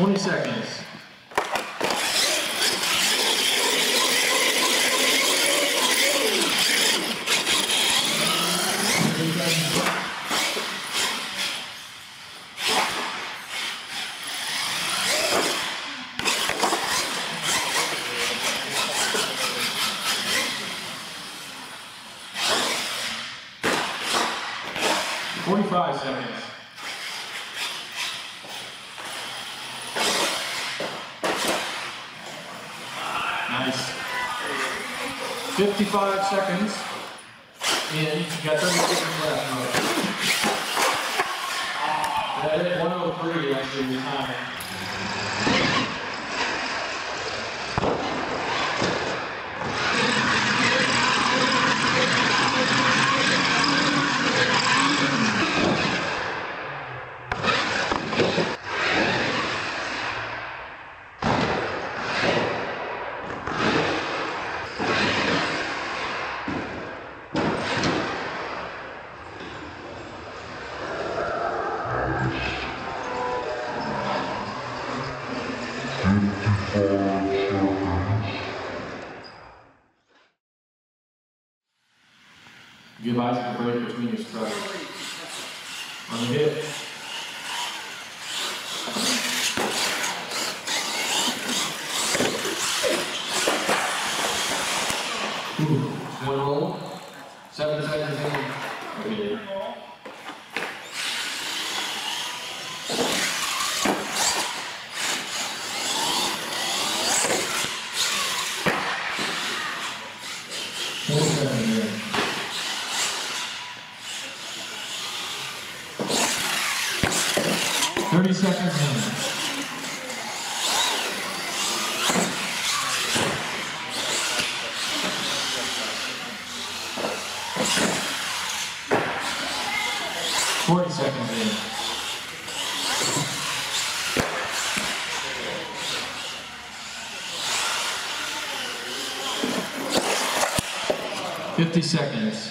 20 seconds. Forty-five seconds. 55 seconds. And you've got 30 seconds left. 103 actually time. Give Isaac a break between his struggles. On the hip. Ooh, One roll. Seven seconds in. Okay. 40 seconds in. Fifty seconds.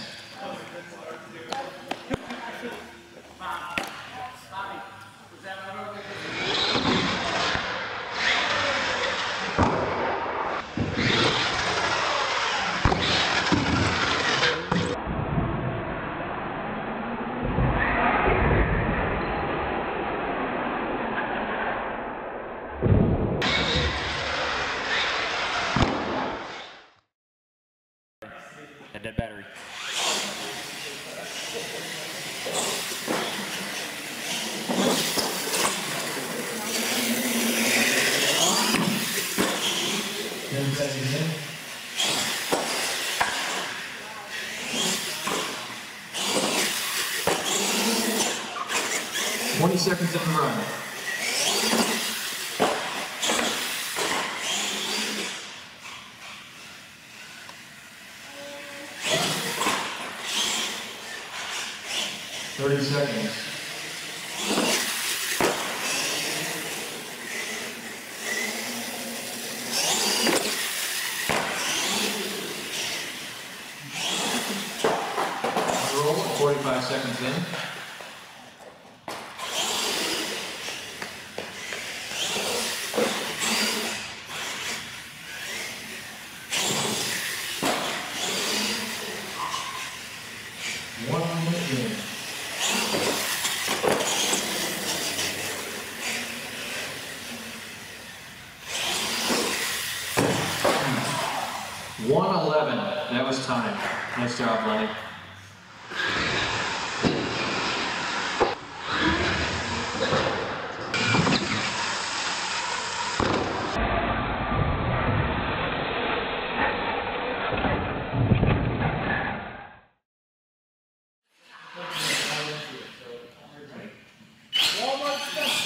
A dead battery. Twenty seconds in the run. 45 seconds in. One eleven. That was time. Nice job, Lenny.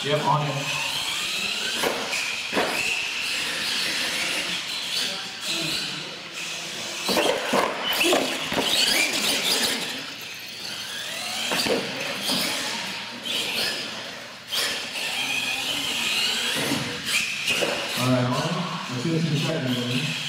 Yep, on it. All right, on. Let's do this in second. Lenny.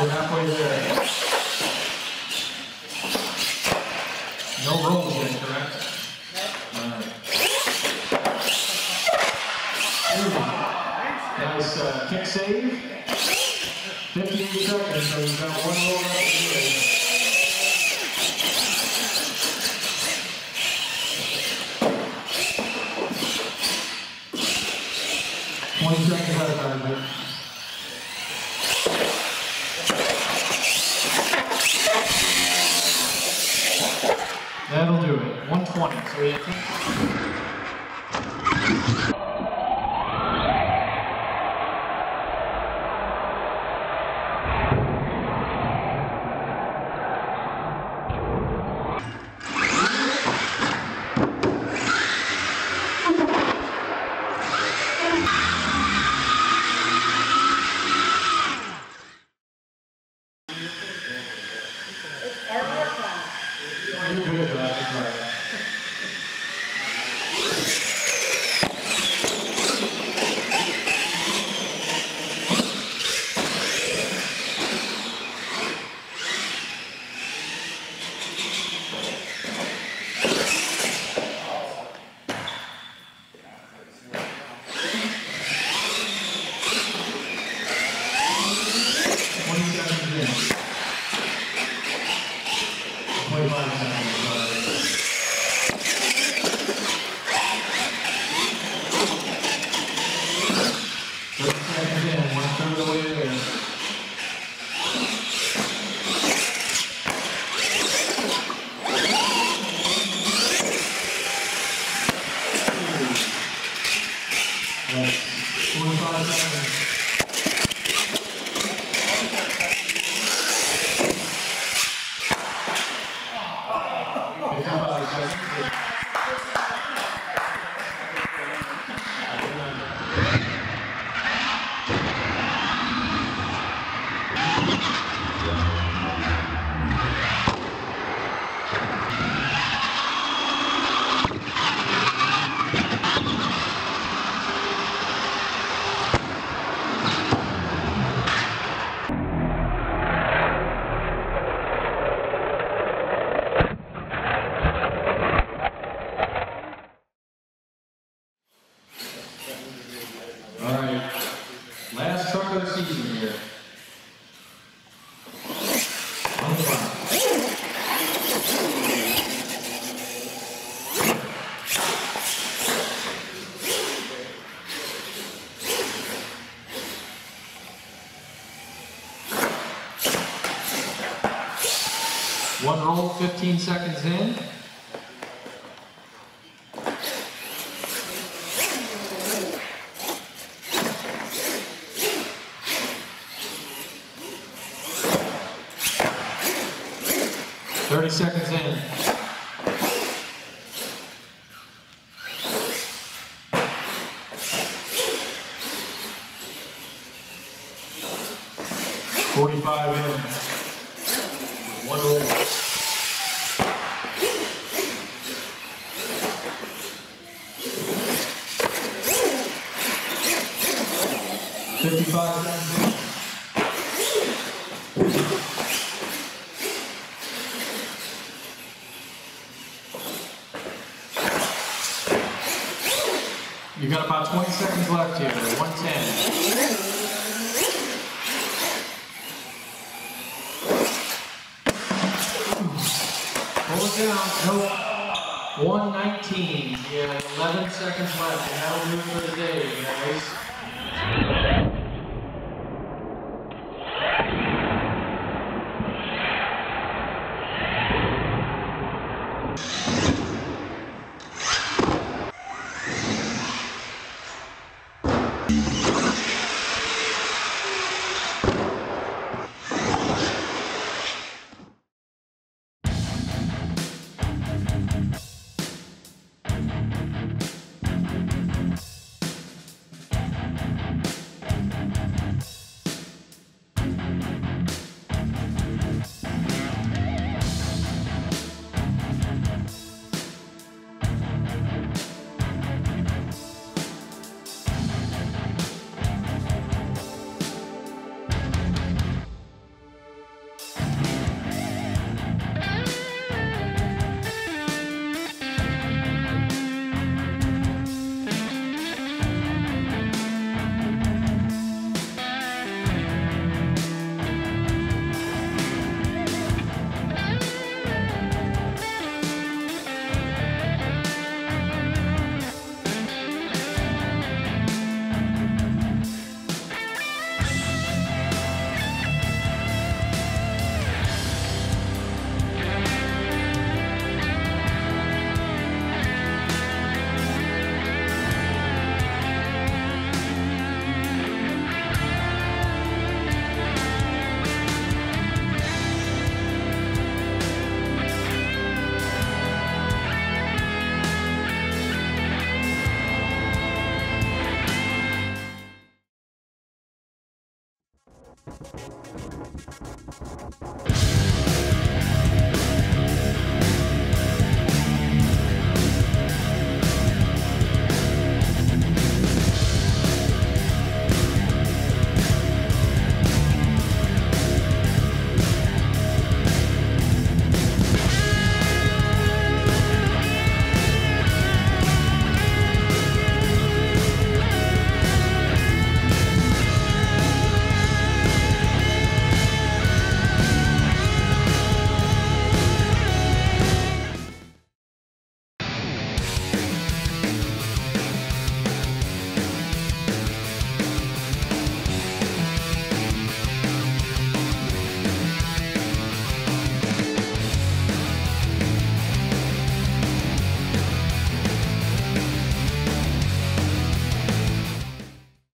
25, you're halfway there. No rolls yet, correct? Alright. Nice uh, kick save. 58 seconds, so we've got one roll left to do. Twenty seconds left, Isaac. That'll do it. 120. So we have One roll, 15 seconds in. Thirty seconds in. 55. You've got about 20 seconds left here, 110. Hold it down, No. 119, yeah, 11 seconds left, and that'll do it for today, guys.